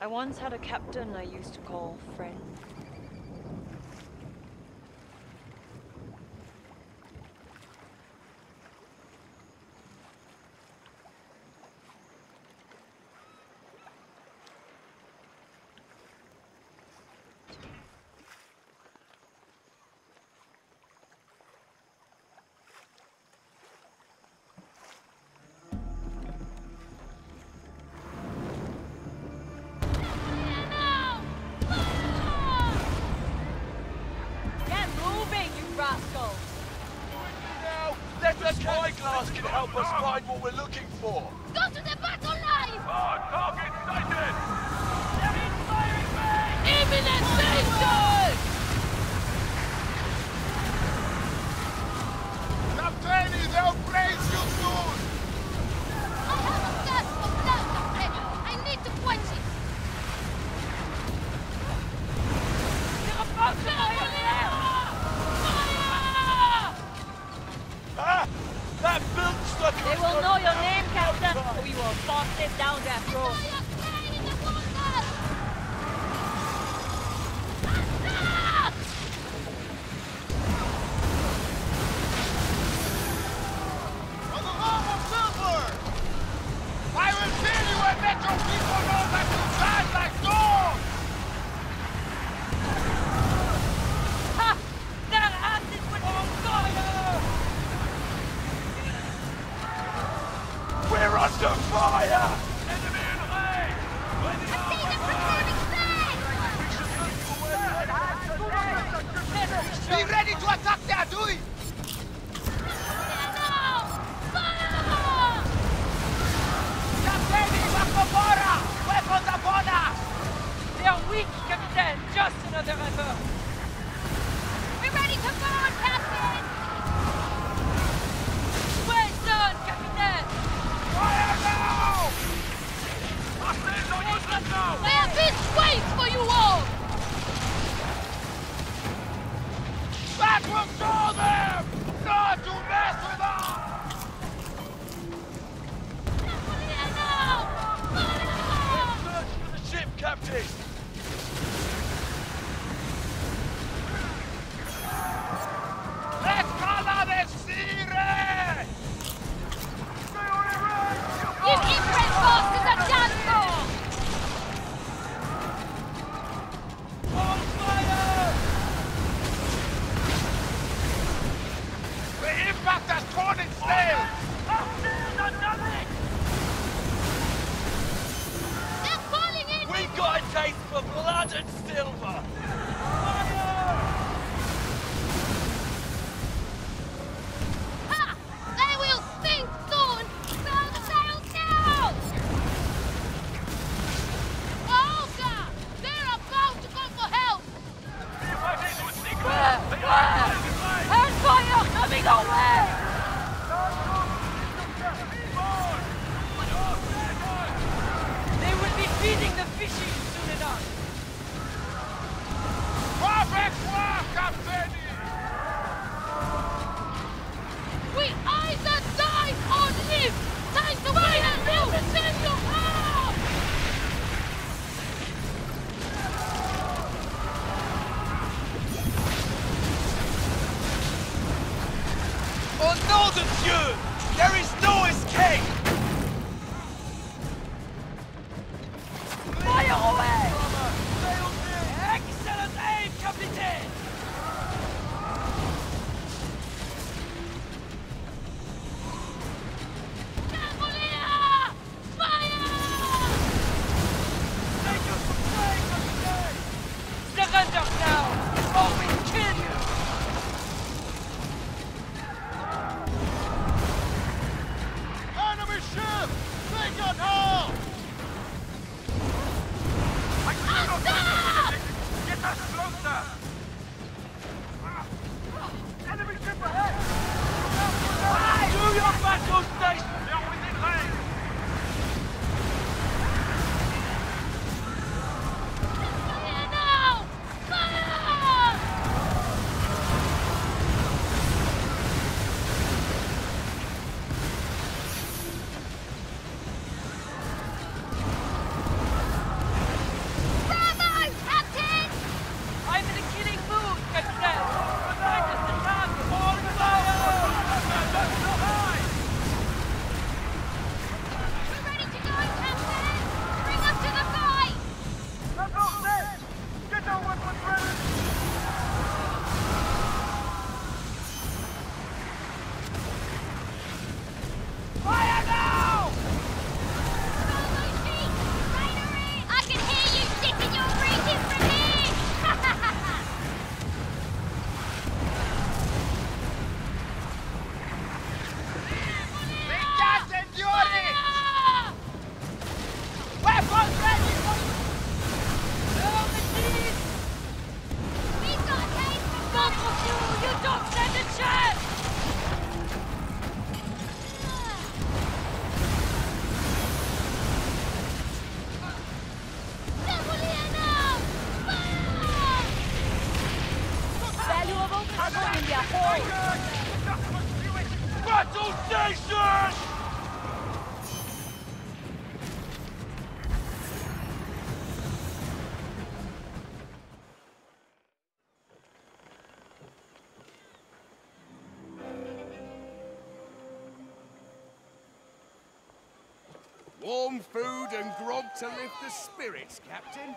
I once had a captain I used to call friend. must find what we're looking for. Go to the boat! They will know your name, Captain. We will force it down their road. Fire! Enemy in range! I see! Be ready to attack! fishing soon enough. We either die or live! Time to Dieu! There is station! Warm food and grog to lift the spirits, Captain.